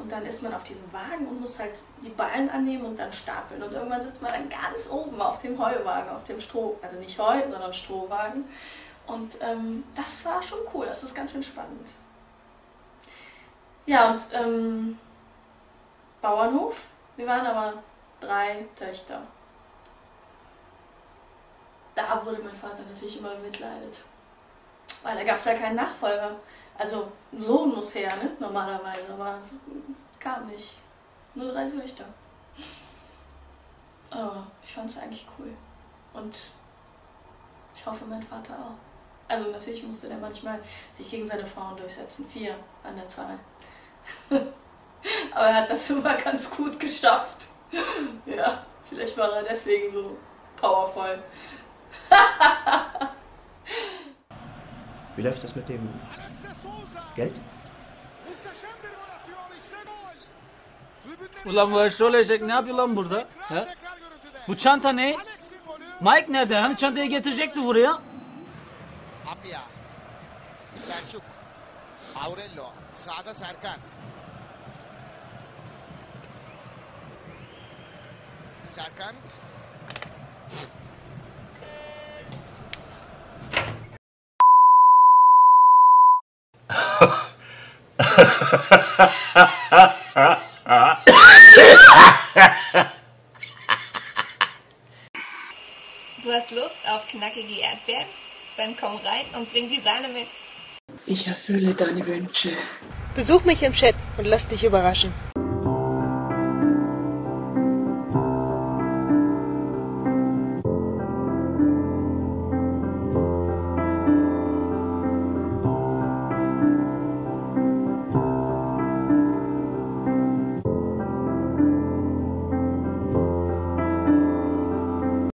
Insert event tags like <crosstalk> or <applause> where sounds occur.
Und dann ist man auf diesem Wagen und muss halt die Ballen annehmen und dann stapeln. Und irgendwann sitzt man dann ganz oben auf dem Heuwagen, auf dem Stroh, also nicht Heu, sondern Strohwagen. Und ähm, das war schon cool, das ist ganz schön spannend. Ja, und ähm, Bauernhof, wir waren aber drei Töchter. Da wurde mein Vater natürlich immer bemitleidet. Weil da gab es ja keinen Nachfolger. Also ein Sohn muss her, ne? normalerweise, aber es kam nicht. Nur drei Töchter. Aber ich fand es eigentlich cool. Und ich hoffe, mein Vater auch. Also natürlich musste der manchmal sich gegen seine Frauen durchsetzen. Vier an der Zahl. <laughs> Aber er hat das immer ganz gut geschafft. <laughs> Ja, vielleicht war er deswegen so powervoll. Wie läuft das mit dem Geld? Ulan bu eşrol eşek ne yapıyor lan burada? He? Bu çanta ne? Mike nerede? Hani çantayı getirecekti buraya? Apia. Selçuk. Aurello. Sağda Serkan. Serkan. Du hast Lust auf knackige Erdbeeren? Dann komm rein und bring die Sahne mit. Ich erfülle deine Wünsche. Besuch mich im Chat und lass dich überraschen.